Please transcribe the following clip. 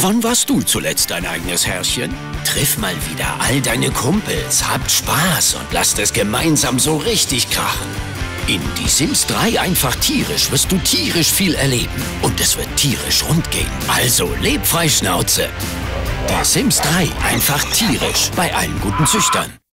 Wann warst du zuletzt dein eigenes Herrchen? Triff mal wieder all deine Kumpels, habt Spaß und lasst es gemeinsam so richtig krachen. In Die Sims 3 einfach tierisch wirst du tierisch viel erleben und es wird tierisch rund gehen. Also leb frei Schnauze. Die Sims 3 einfach tierisch bei allen guten Züchtern.